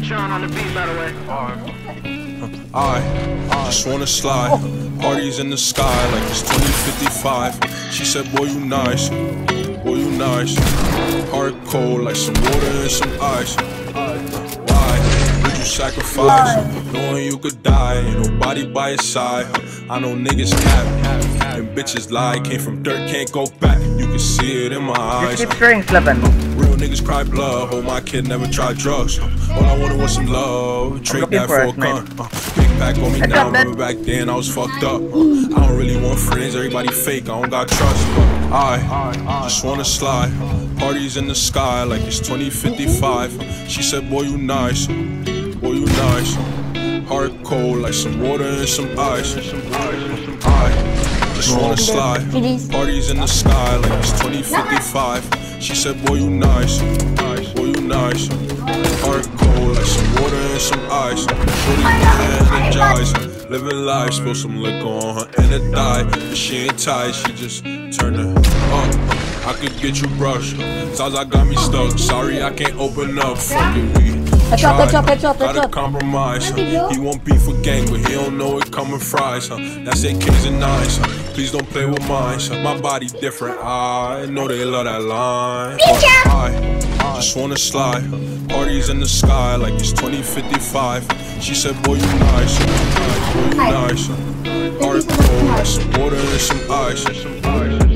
Sean on the beat, by the way. I just wanna slide. Parties in the sky like it's 2055. She said, Boy, you nice. Boy, you nice. Heart cold like some water and some ice. Why would you sacrifice? Knowing you could die, ain't nobody by your side. I know niggas cap, and bitches lie. Came from dirt, can't go back. You can see it in my eyes. Just Keep strings, Slippin. Real niggas cry blood. Hope my kid never tried drugs. All I wanted was some love. Trade that for a gun. Uh, big pack on me Heads now. Remember back then I was fucked up. Uh, I don't really want friends. Everybody fake. I don't got trust. Uh, I just wanna slide. Parties in the sky like it's 2055. She said, Boy, you nice. Boy, you nice. Heart cold like some water and some ice. I just wanna slide. Parties in the sky like it's 2055. She said, Boy, you nice. Boy, you nice. Heart cold like some water and some ice. Shorty energized. Living life, spill some liquor on her and it died. But she ain't tight, she just turned it up. I could get you brushed. Sounds like got me stuck. Sorry, I can't open up. Fuck it, we. Heads up, heads up, heads up, up. compromise. huh? He want beef with gang, but he don't know it coming fries. Huh? That's it, kings and nines. Huh? Please don't play with mine. Huh? My body different. I know they love that line. I just wanna slide. Parties in the sky like it's 2055. She said, Boy, you nice. Boy, you nice. Cold like some water and some ice.